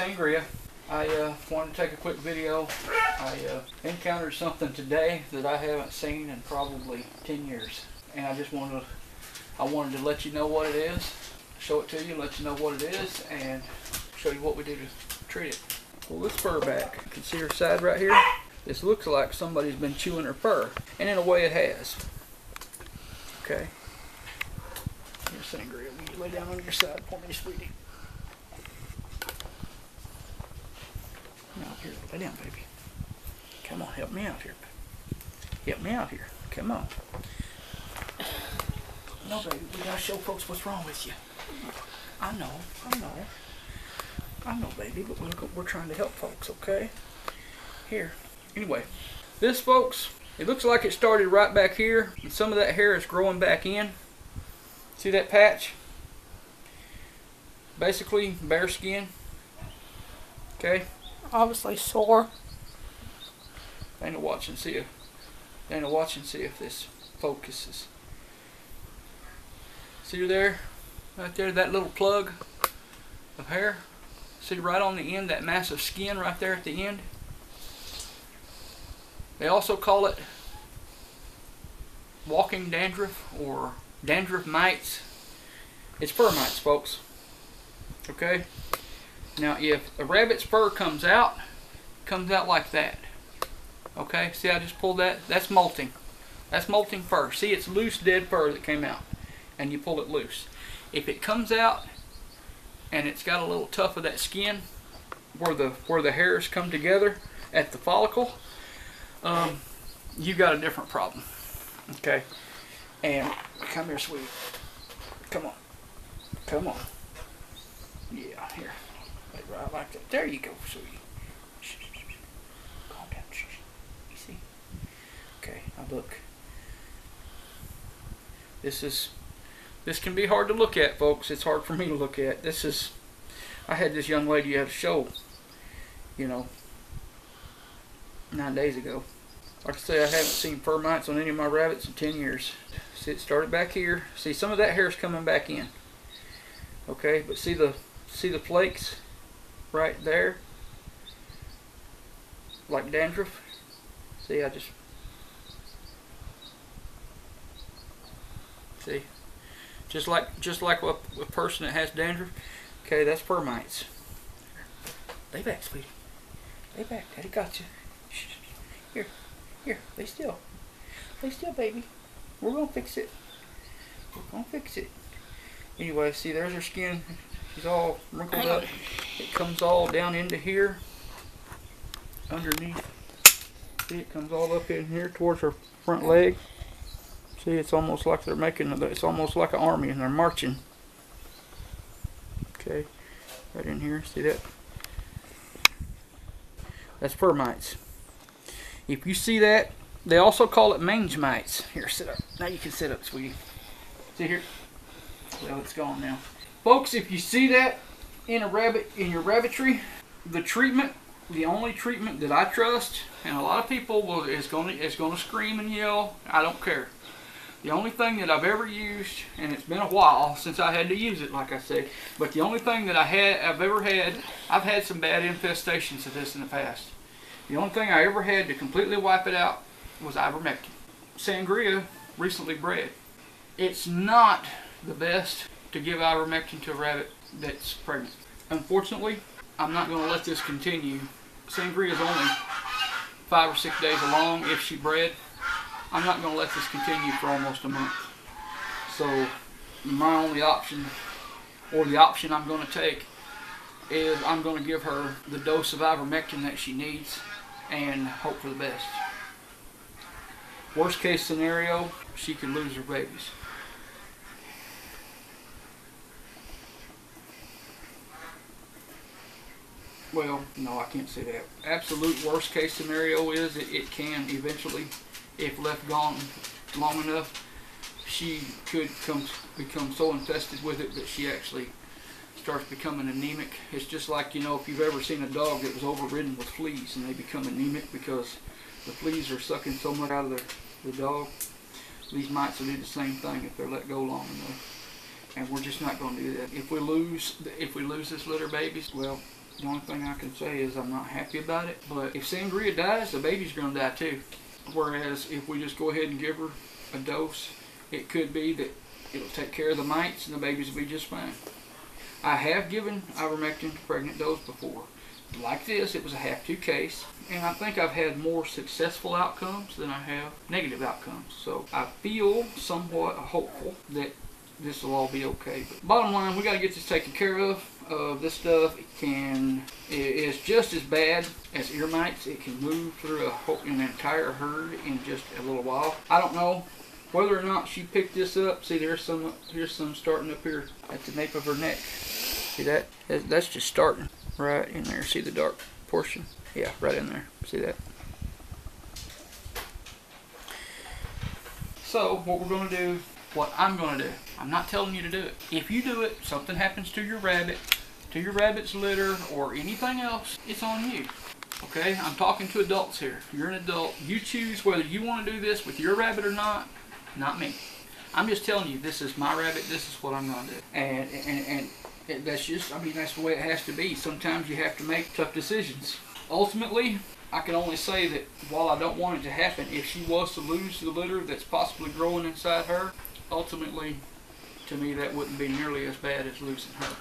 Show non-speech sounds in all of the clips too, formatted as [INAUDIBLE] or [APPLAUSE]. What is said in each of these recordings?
Sangria. I uh, wanted to take a quick video. I uh, encountered something today that I haven't seen in probably 10 years. And I just wanted to, I wanted to let you know what it is, show it to you, let you know what it is, and show you what we do to treat it. Pull this fur back. You can see her side right here. This looks like somebody's been chewing her fur. And in a way it has. Okay. Here's Sangria. Lay down on your side for me, sweetie? Lay down, baby. Come on, help me out here. Help me out here. Come on. No, baby, we gotta show folks what's wrong with you. I know, I know. I know, baby, but we're, we're trying to help folks, okay? Here. Anyway, this, folks, it looks like it started right back here, and some of that hair is growing back in. See that patch? Basically, bare skin. Okay? Obviously sore. Dana watch and see if Dana watch and see if this focuses. See there? Right there, that little plug of hair. See right on the end, that massive skin right there at the end? They also call it walking dandruff or dandruff mites. It's fur mites, folks. Okay? Now, if a rabbit's fur comes out, comes out like that. Okay, see I just pulled that? That's molting. That's molting fur. See, it's loose, dead fur that came out. And you pull it loose. If it comes out and it's got a little tuft of that skin where the where the hairs come together at the follicle, um, you got a different problem. Okay? And come here, sweetie. Come on. Come on. Yeah, here. Like that. There you go, sweetie. Shh, shh, shh. Calm down. Shh. Easy. Okay, now look. This is, this can be hard to look at, folks. It's hard for me to look at. This is, I had this young lady at a show, you know, nine days ago. Like I say, I haven't seen fur mites on any of my rabbits in 10 years. See, it started back here. See, some of that hair is coming back in. Okay, but see the, see the flakes? Right there. Like dandruff. See I just see just like just like a, a person that has dandruff. Okay that's fur mites lay back sweetie. Lay back daddy got you. Here here lay still. Lay still baby. We're gonna fix it. We're gonna fix it. Anyway see there's her skin. She's all wrinkled up it comes all down into here. Underneath see it comes all up in here towards her front leg. See it's almost like they're making it's almost like an army and they're marching. Okay right in here see that? That's fur mites. If you see that they also call it mange mites. Here sit up. Now you can sit up sweetie. See here? Well it's gone now. Folks if you see that in a rabbit in your rabbitry, the treatment, the only treatment that I trust, and a lot of people will is gonna is gonna scream and yell. I don't care. The only thing that I've ever used, and it's been a while since I had to use it, like I said, but the only thing that I had I've ever had, I've had some bad infestations of this in the past. The only thing I ever had to completely wipe it out was ivermectin. Sangria recently bred. It's not the best to give ivermectin to a rabbit that's pregnant. Unfortunately, I'm not going to let this continue. Sangria is only five or six days along if she bred. I'm not going to let this continue for almost a month. So my only option, or the option I'm going to take, is I'm going to give her the dose of ivermectin that she needs and hope for the best. Worst case scenario, she could lose her babies. Well, no, I can't say that. Absolute worst case scenario is it, it can eventually, if left gone long enough, she could come become so infested with it that she actually starts becoming anemic. It's just like, you know, if you've ever seen a dog that was overridden with fleas and they become anemic because the fleas are sucking so much out of the, the dog. These mites will do the same thing if they're let go long enough. and we're just not going to do that. If we lose, if we lose this litter babies, well, the only thing I can say is I'm not happy about it. But if sangria dies, the baby's going to die too. Whereas if we just go ahead and give her a dose, it could be that it'll take care of the mites and the babies will be just fine. I have given ivermectin to pregnant does before. Like this, it was a half two case, and I think I've had more successful outcomes than I have negative outcomes. So I feel somewhat hopeful that this will all be okay. But bottom line, we got to get this taken care of. Uh, this stuff it can is just as bad as ear mites. It can move through a whole, an entire herd in just a little while. I don't know whether or not she picked this up. See, there's some here's some starting up here at the nape of her neck. See that? That's just starting right in there. See the dark portion? Yeah, right in there. See that? So what we're going to do, what I'm going to do, I'm not telling you to do it. If you do it, something happens to your rabbit, to your rabbit's litter, or anything else, it's on you. Okay, I'm talking to adults here. You're an adult. You choose whether you want to do this with your rabbit or not, not me. I'm just telling you, this is my rabbit, this is what I'm going to do. And, and, and that's just, I mean, that's the way it has to be. Sometimes you have to make tough decisions. Ultimately, I can only say that while I don't want it to happen, if she was to lose the litter that's possibly growing inside her, ultimately, to me, that wouldn't be nearly as bad as losing her.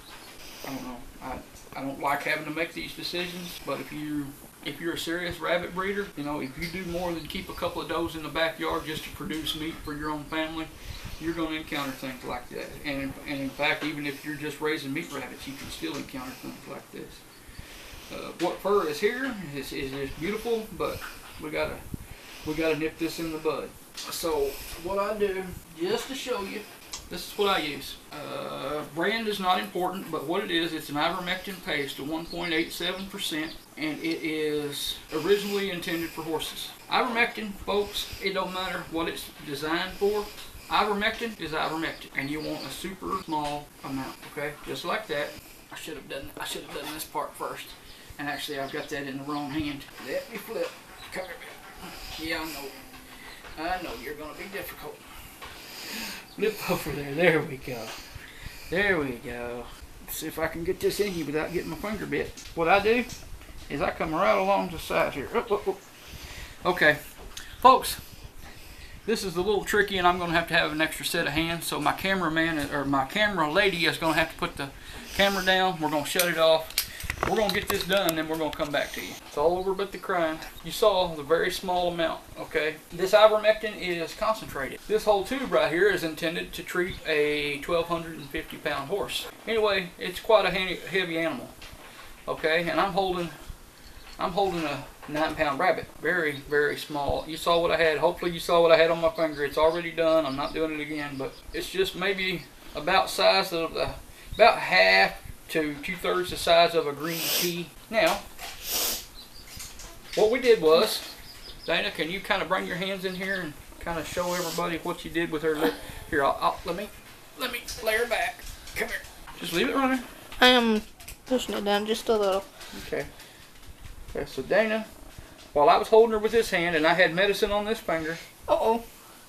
I don't know. I, I don't like having to make these decisions, but if you if you're a serious rabbit breeder, you know, if you do more than keep a couple of does in the backyard just to produce meat for your own family, you're going to encounter things like that. And, and in fact, even if you're just raising meat rabbits, you can still encounter things like this. Uh, what fur is here is, is, is beautiful, but we gotta we gotta nip this in the bud. So what I do, just to show you, this is what I use. Uh, brand is not important, but what it is, it's an ivermectin paste to 1.87%, and it is originally intended for horses. Ivermectin, folks, it don't matter what it's designed for. Ivermectin is ivermectin, and you want a super small amount, okay? Just like that. I should have done I should have done this part first. And actually I've got that in the wrong hand. Let me flip. Come here. Yeah, I know. I know you're gonna be difficult. Flip over there. There we go. There we go. Let's see if I can get this in you without getting my finger bit. What I do is I come right along the side here. Oh, oh, oh. Okay. Folks, this is a little tricky and I'm going to have to have an extra set of hands. So my cameraman or my camera lady is going to have to put the camera down. We're going to shut it off. We're going to get this done, then we're going to come back to you. It's all over but the crying. You saw the very small amount, okay? This ivermectin is concentrated. This whole tube right here is intended to treat a 1,250 pound horse. Anyway, it's quite a heavy animal, okay? And I'm holding, I'm holding a nine pound rabbit. Very, very small. You saw what I had. Hopefully you saw what I had on my finger. It's already done. I'm not doing it again, but it's just maybe about size of the, about half to two-thirds the size of a green pea. Now, what we did was, Dana, can you kind of bring your hands in here and kind of show everybody what you did with her lip? Here, I'll, I'll, let me let me lay her back. Come here. Just leave it running. I am pushing it down just a little. Okay. Okay, so Dana, while I was holding her with this hand and I had medicine on this finger. Uh oh.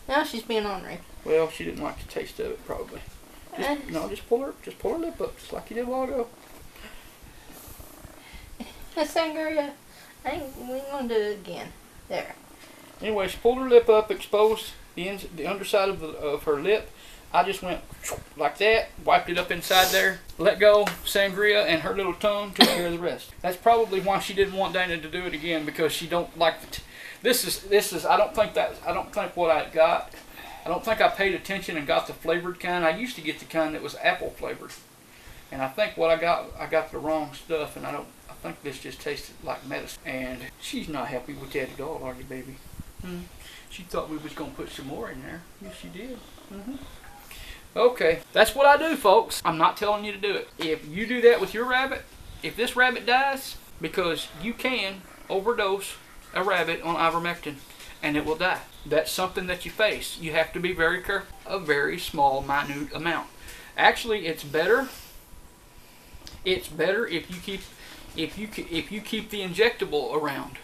Now she's being ornery. Well, she didn't like the taste of it, probably. Just, [LAUGHS] no, just pull her, just pull her lip up, just like you did a while ago. [LAUGHS] Sangria, I think we're gonna do it again. There. Anyway, she pulled her lip up, exposed the ins the underside of, the, of her lip. I just went like that, wiped it up inside there, let go, sangria, and her little tongue took care of the rest. That's probably why she didn't want Dana to do it again because she don't like the. this is this is I don't think that I don't think what I got I don't think I paid attention and got the flavored kind. I used to get the kind that was apple flavored. And I think what I got, I got the wrong stuff, and I don't. I think this just tasted like medicine. And she's not happy with that at all, are you, baby? Hmm. She thought we was gonna put some more in there. Yes, she did. Mm-hmm. Okay, that's what I do, folks. I'm not telling you to do it. If you do that with your rabbit, if this rabbit dies, because you can overdose a rabbit on ivermectin, and it will die. That's something that you face. You have to be very careful. A very small, minute amount. Actually, it's better. It's better if you keep if you if you keep the injectable around.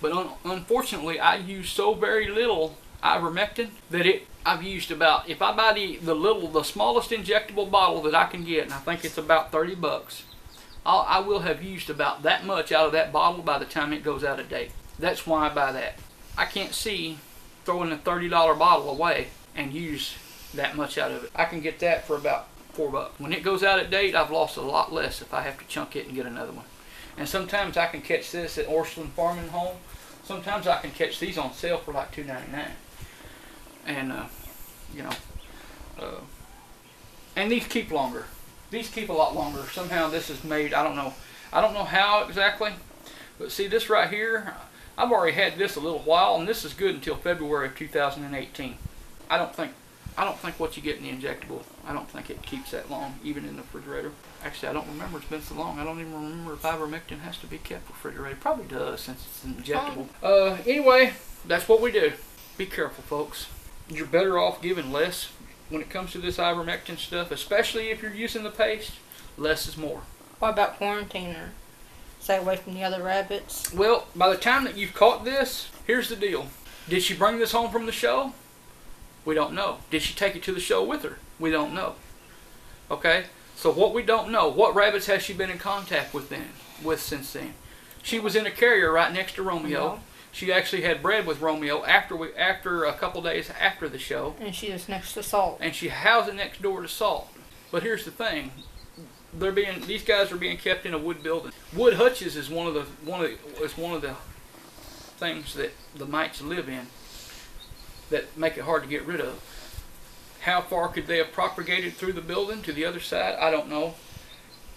But un unfortunately, I use so very little ivermectin that it I've used about if I buy the the little the smallest injectable bottle that I can get, and I think it's about thirty bucks. I'll, I will have used about that much out of that bottle by the time it goes out of date. That's why I buy that. I can't see throwing a thirty dollar bottle away and use that much out of it. I can get that for about four bucks. When it goes out of date, I've lost a lot less if I have to chunk it and get another one. And sometimes I can catch this at Orscheln Farm and Home. Sometimes I can catch these on sale for like two ninety nine. And uh, you know, uh, and these keep longer. These keep a lot longer. Somehow this is made. I don't know. I don't know how exactly. But see this right here. I've already had this a little while, and this is good until February of 2018. I don't think I don't think what you get in the injectable, I don't think it keeps that long, even in the refrigerator. Actually, I don't remember. It's been so long. I don't even remember if ivermectin has to be kept refrigerated. Probably does, since it's an injectable. Uh, anyway, that's what we do. Be careful, folks. You're better off giving less when it comes to this ivermectin stuff, especially if you're using the paste. Less is more. What about quarantine or stay away from the other rabbits? Well, by the time that you've caught this, here's the deal. Did she bring this home from the show? We don't know. Did she take it to the show with her? We don't know. Okay? So what we don't know, what rabbits has she been in contact with then, with since then? She was in a carrier right next to Romeo. No. She actually had bred with Romeo after we after a couple days after the show, And she is next to Salt. and she housed it next door to Salt. But here's the thing: they're being these guys are being kept in a wood building. Wood hutches is one of the one of the, is one of the things that the mites live in that make it hard to get rid of. How far could they have propagated through the building to the other side? I don't know.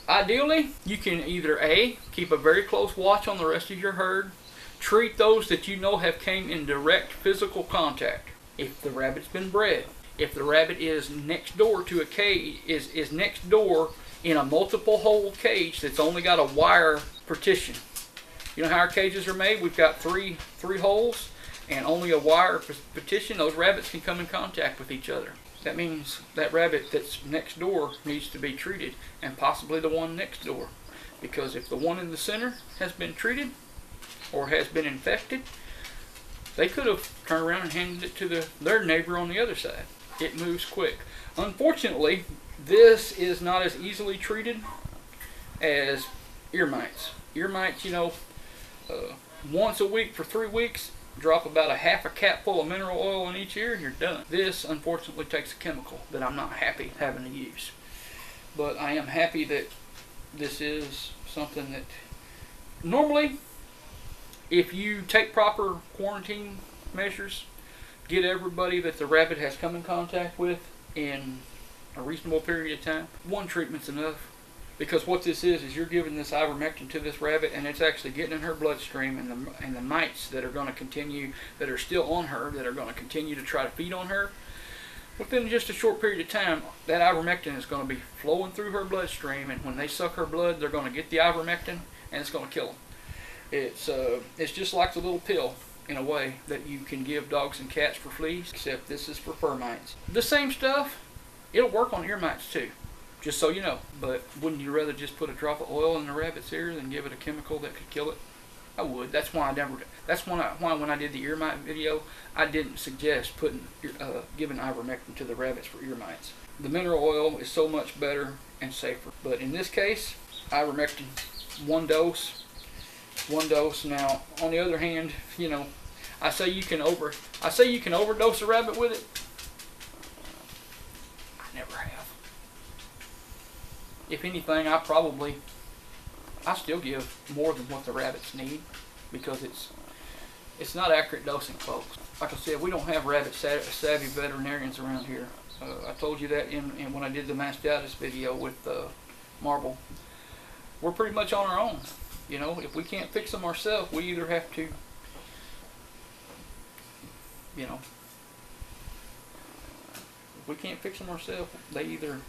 Ideally, you can either A, keep a very close watch on the rest of your herd, treat those that you know have came in direct physical contact. If the rabbit's been bred, if the rabbit is next door to a cage, is, is next door in a multiple hole cage that's only got a wire partition. You know how our cages are made? We've got three three holes and only a wire partition. Those rabbits can come in contact with each other. That means that rabbit that's next door needs to be treated, and possibly the one next door, because if the one in the center has been treated or has been infected, they could have turned around and handed it to the, their neighbor on the other side. It moves quick. Unfortunately, this is not as easily treated as ear mites. Ear mites, you know, uh, once a week for three weeks, drop about a half a cap full of mineral oil in each ear, and you're done. This, unfortunately, takes a chemical that I'm not happy having to use. But I am happy that this is something that normally, if you take proper quarantine measures, get everybody that the rabbit has come in contact with in a reasonable period of time, one treatment's enough. Because what this is is you're giving this ivermectin to this rabbit, and it's actually getting in her bloodstream, and the and the mites that are going to continue, that are still on her, that are going to continue to try to feed on her. Within just a short period of time, that ivermectin is going to be flowing through her bloodstream, and when they suck her blood, they're going to get the ivermectin, and it's going to kill them. It's uh, it's just like the little pill in a way that you can give dogs and cats for fleas, except this is for fur mites. The same stuff, it'll work on ear mites too just so you know. But wouldn't you rather just put a drop of oil in the rabbit's ear than give it a chemical that could kill it? I would. That's why I never. That's why, I, why when I did the ear mite video, I didn't suggest putting uh, giving ivermectin to the rabbits for ear mites. The mineral oil is so much better and safer. But in this case, ivermectin, one dose, one dose. Now, on the other hand, you know, I say you can over. I say you can overdose a rabbit with it. Never have if anything, I probably, I still give more than what the rabbits need because it's, it's not accurate dosing, folks. Like I said, we don't have rabbit savvy veterinarians around here. Uh, I told you that in, in when I did the mastitis video with uh, Marble. We're pretty much on our own. You know, if we can't fix them ourselves, we either have to, you know, we can't fix them ourselves, they either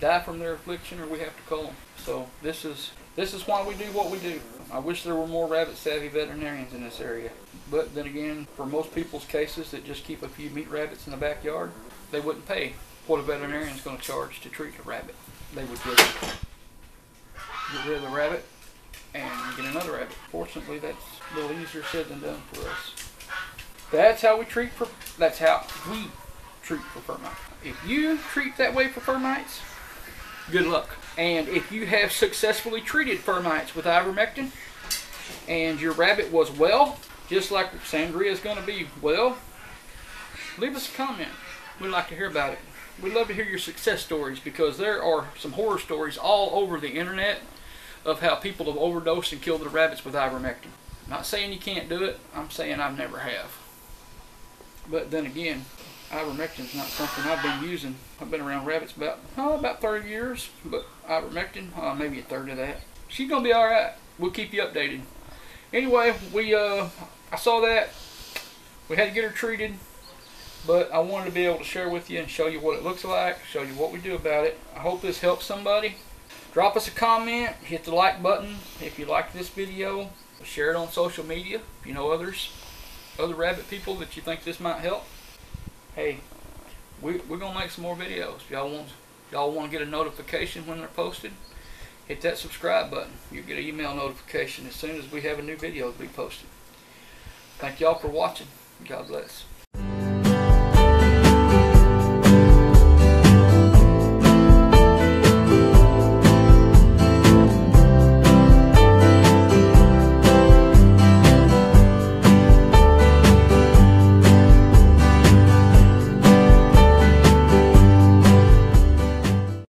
die from their affliction or we have to call them. So this is this is why we do what we do. I wish there were more rabbit savvy veterinarians in this area. But then again, for most people's cases that just keep a few meat rabbits in the backyard, they wouldn't pay what a veterinarian is going to charge to treat a rabbit. They would just get rid of the rabbit and get another rabbit. Fortunately, that's a little easier said than done for us. That's how we treat for. That's how we treat for fur. If you treat that way for fur mites, good luck. And if you have successfully treated fur mites with ivermectin, and your rabbit was well, just like Sangria is going to be well, leave us a comment. We'd like to hear about it. We'd love to hear your success stories because there are some horror stories all over the internet of how people have overdosed and killed their rabbits with ivermectin. I'm not saying you can't do it. I'm saying I've never have. But then again, ivermectin is not something I've been using. I've been around rabbits about oh, about 30 years, but ivermectin, uh, maybe a third of that. She's gonna be all right. We'll keep you updated. Anyway, we uh, I saw that. We had to get her treated, but I wanted to be able to share with you and show you what it looks like, show you what we do about it. I hope this helps somebody. Drop us a comment, hit the like button if you like this video. Share it on social media if you know others, other rabbit people that you think this might help. Hey, we, we're gonna make some more videos. Y'all want y'all want to get a notification when they're posted? Hit that subscribe button. You get an email notification as soon as we have a new video to be posted. Thank y'all for watching. God bless.